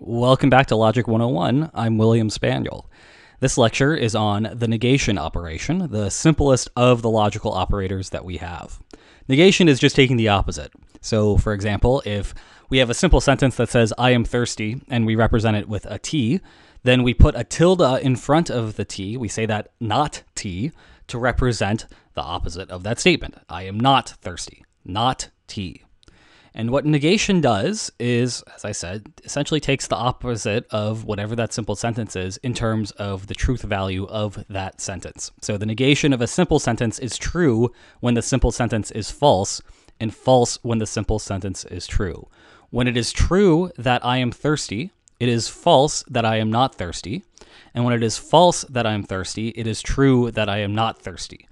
Welcome back to Logic 101. I'm William Spaniel. This lecture is on the negation operation, the simplest of the logical operators that we have. Negation is just taking the opposite. So, for example, if we have a simple sentence that says, I am thirsty, and we represent it with a T, then we put a tilde in front of the T. We say that not T to represent the opposite of that statement. I am not thirsty, not T. And what negation does is, as I said, essentially takes the opposite of whatever that simple sentence is in terms of the truth value of that sentence. So the negation of a simple sentence is true when the simple sentence is false, and false when the simple sentence is true. When it is true that I am thirsty, it is false that I am not thirsty. And when it is false that I am thirsty, it is true that I am not thirsty.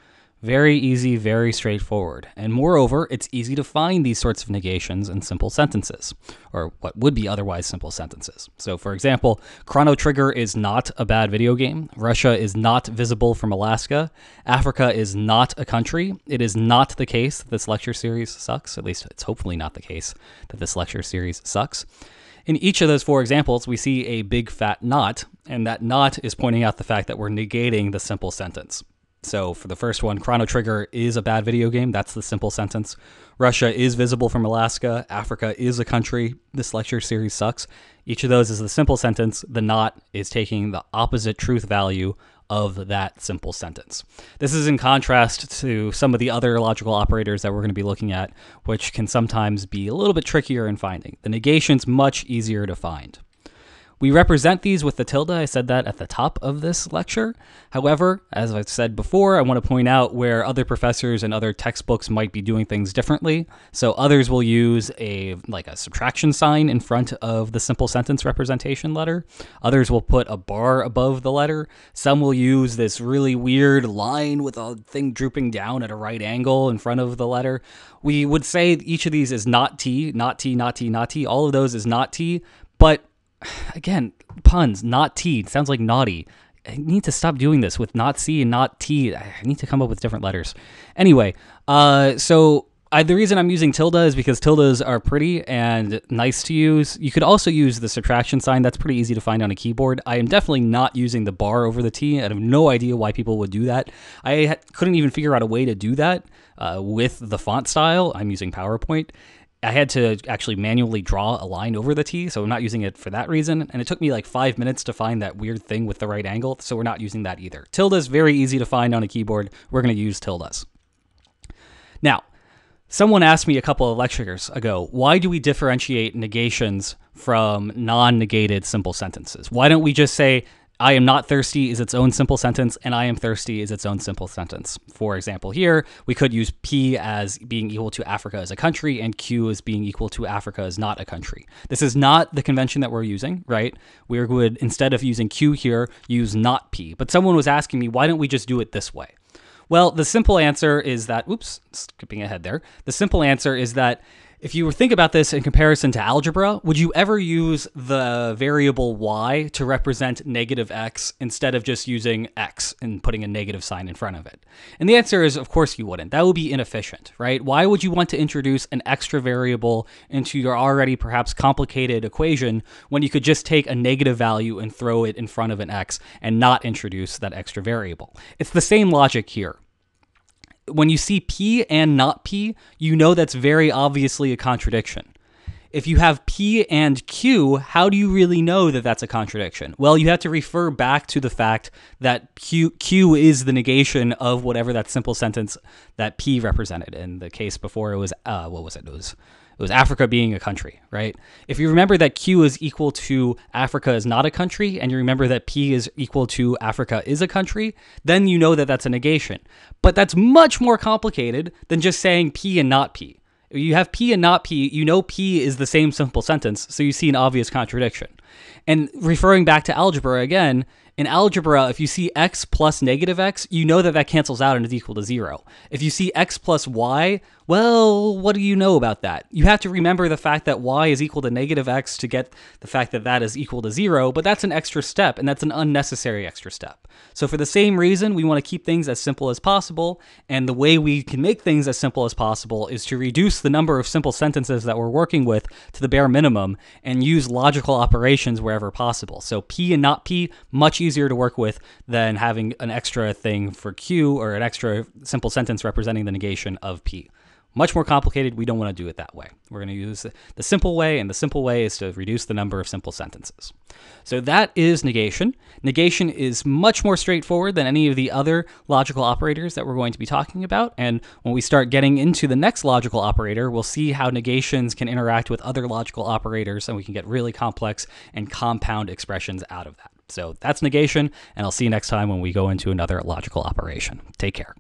Very easy, very straightforward. And moreover, it's easy to find these sorts of negations in simple sentences, or what would be otherwise simple sentences. So, for example, Chrono Trigger is not a bad video game. Russia is not visible from Alaska. Africa is not a country. It is not the case that this lecture series sucks. At least it's hopefully not the case that this lecture series sucks. In each of those four examples, we see a big fat not, and that not is pointing out the fact that we're negating the simple sentence. So for the first one, Chrono Trigger is a bad video game. That's the simple sentence. Russia is visible from Alaska. Africa is a country. This lecture series sucks. Each of those is the simple sentence. The not is taking the opposite truth value of that simple sentence. This is in contrast to some of the other logical operators that we're going to be looking at, which can sometimes be a little bit trickier in finding. The negation's much easier to find. We represent these with the tilde. I said that at the top of this lecture. However, as I've said before, I want to point out where other professors and other textbooks might be doing things differently. So others will use a like a subtraction sign in front of the simple sentence representation letter. Others will put a bar above the letter. Some will use this really weird line with a thing drooping down at a right angle in front of the letter. We would say each of these is not T, not T, not T, not T. All of those is not T, but again, puns, not T. Sounds like naughty. I need to stop doing this with not C and not T. I need to come up with different letters. Anyway, uh, so I, the reason I'm using tilde is because tildes are pretty and nice to use. You could also use the subtraction sign. That's pretty easy to find on a keyboard. I am definitely not using the bar over the T. I have no idea why people would do that. I couldn't even figure out a way to do that uh, with the font style. I'm using PowerPoint. I had to actually manually draw a line over the T, so I'm not using it for that reason. And it took me like five minutes to find that weird thing with the right angle, so we're not using that either. Tilde is very easy to find on a keyboard. We're going to use tildes. Now, someone asked me a couple of lectures ago, why do we differentiate negations from non negated simple sentences? Why don't we just say I am not thirsty is its own simple sentence, and I am thirsty is its own simple sentence. For example, here we could use P as being equal to Africa as a country, and Q as being equal to Africa as not a country. This is not the convention that we're using, right? We would, instead of using Q here, use not P. But someone was asking me, why don't we just do it this way? Well, the simple answer is that, oops, skipping ahead there. The simple answer is that if you think about this in comparison to algebra, would you ever use the variable y to represent negative x instead of just using x and putting a negative sign in front of it? And the answer is, of course, you wouldn't. That would be inefficient, right? Why would you want to introduce an extra variable into your already perhaps complicated equation when you could just take a negative value and throw it in front of an x and not introduce that extra variable? It's the same logic here when you see P and not P, you know that's very obviously a contradiction. If you have P and Q, how do you really know that that's a contradiction? Well, you have to refer back to the fact that Q, Q is the negation of whatever that simple sentence that P represented. In the case before, it was, uh, what was it? It was it was Africa being a country, right? If you remember that Q is equal to Africa is not a country, and you remember that P is equal to Africa is a country, then you know that that's a negation. But that's much more complicated than just saying P and not P. You have P and not P, you know P is the same simple sentence, so you see an obvious contradiction. And referring back to algebra again, In algebra, if you see x plus negative x, you know that that cancels out and is equal to zero. If you see x plus y, well, what do you know about that? You have to remember the fact that y is equal to negative x to get the fact that that is equal to zero, but that's an extra step, and that's an unnecessary extra step. So for the same reason, we want to keep things as simple as possible, and the way we can make things as simple as possible is to reduce the number of simple sentences that we're working with to the bare minimum and use logical operations wherever possible. So P and not P, much easier to work with than having an extra thing for Q or an extra simple sentence representing the negation of P much more complicated. We don't want to do it that way. We're going to use the simple way, and the simple way is to reduce the number of simple sentences. So that is negation. Negation is much more straightforward than any of the other logical operators that we're going to be talking about. And when we start getting into the next logical operator, we'll see how negations can interact with other logical operators, and we can get really complex and compound expressions out of that. So that's negation, and I'll see you next time when we go into another logical operation. Take care.